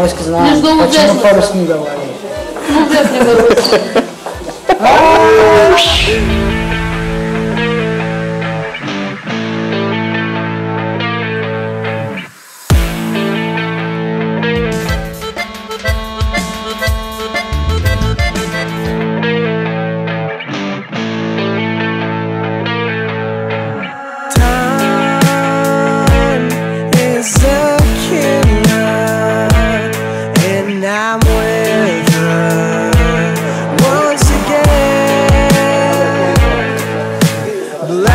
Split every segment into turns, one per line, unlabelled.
Между
участниками
почему
Парус не говорит.
Ну, не
говорит. I'm with her once again. Blind,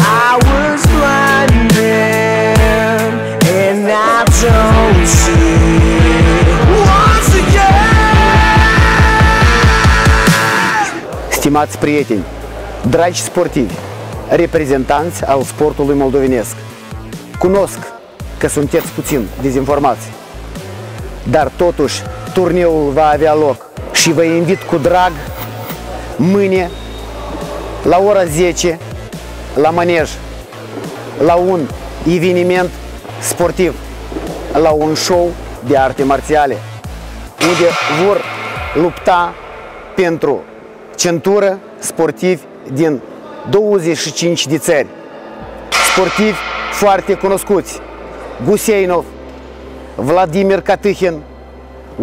I was blinded, and I don't see once again.
Stimați prieteni, dragi sportivi, reprezentanți al sportului moldovenesc, cunosc că sunteți puțin dezinformați, dar totuși turneul va avea loc și vă invit cu drag mâine la ora 10 la manej, la un eveniment sportiv, la un show de arte marțiale, unde vor lupta pentru centură sportivi din 25 de țări. Sportivi foarte cunoscuți. Guseinov, Vladimir Katâhin,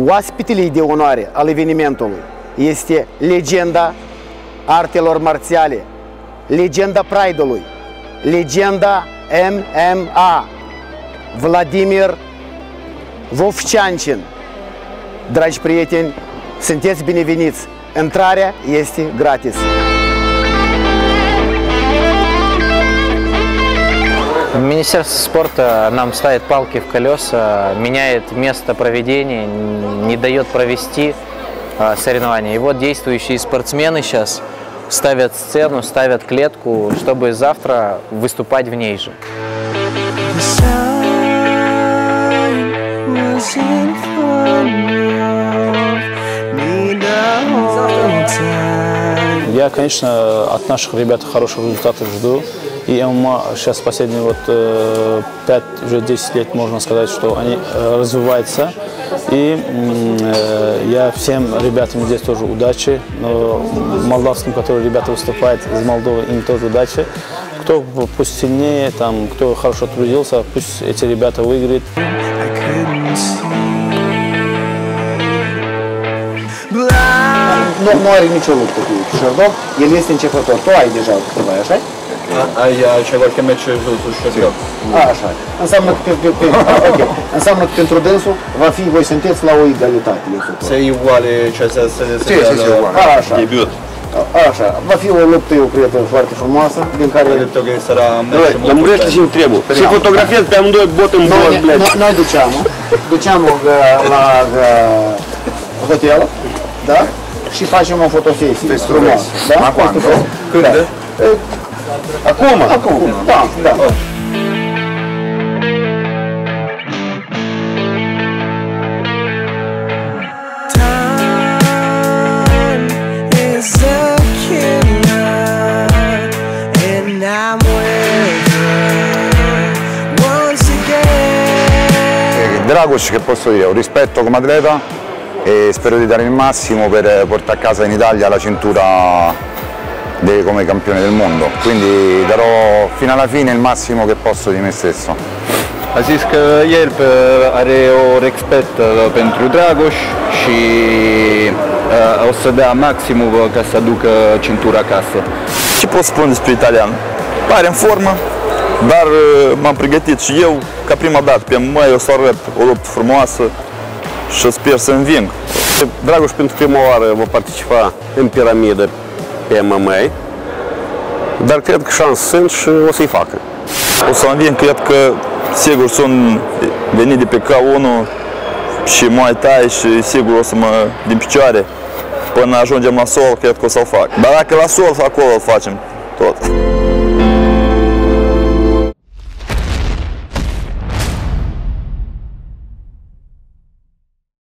oaspetele de onoare al evenimentului este legenda artelor marțiale, legenda Pride-ului, legenda MMA, Vladimir Vovciancin. Dragi prieteni, sunteți bineveniți! Intrarea este gratis.
Министерство спорта нам ставит палки в колеса, меняет место проведения, не дает провести а, соревнования. И вот действующие спортсмены сейчас ставят сцену, ставят клетку, чтобы завтра выступать в ней же.
The
Я, конечно, от наших ребят хороших результатов жду. И ММА сейчас последние вот э, 5, уже 10 лет, можно сказать, что они э, развиваются. И э, я всем ребятам здесь тоже удачи. Молдавским, которые ребята выступают из Молдовы, им тоже удачи. Кто пусть сильнее, там, кто хорошо трудился, пусть эти ребята выиграют.
nu, nu are nicio luptă cu Sherdov, el este începător. Tu ai deja câteva, așa
Ai celelalte meciuri cu
Sherdov. Așa. Înseamnă că, pe, pe, okay. Înseamnă că pentru dânsul va fi, voi sunteți la o egalitate.
Se iguale ce se se se
Așa.
Debut.
Așa, va fi o luptă, eu cred, foarte frumoasă, din care...
Lămurește ce-mi
trebuie. Și păi da. fotografiez pe amândoi bot în bol,
Noi duceam, duceam la hotel, da? și facem o fotosessie. Pe frumos. Da? Ma quando?
Când?
Da. Acum? Acum, da, da.
da.
Dragoc che posso dire, un rispetto come atleta e spero di dare il massimo per portare a casa in Italia la cintura de- come campione del mondo, quindi darò fino alla fine il massimo che posso di me stesso.
A zis că el pe- are o respect uh, pentru Dragoș și uh, o să dea maximul uh, ca să aducă cintura acasă.
Ce pot spune despre italian? Pare în formă, dar uh, m-am pregătit și eu ca prima dată pe mai o să arăt o luptă frumoasă și sper să înving.
Dragoș pentru prima oară va participa în piramidă pe MMA, dar cred că șanse sunt și o să-i facă.
O să înving, cred că sigur sunt venit de pe K1 și Muay Thai și sigur o să mă din picioare până ajungem la sol, cred că o să-l fac. Dar dacă la sol, acolo îl facem tot.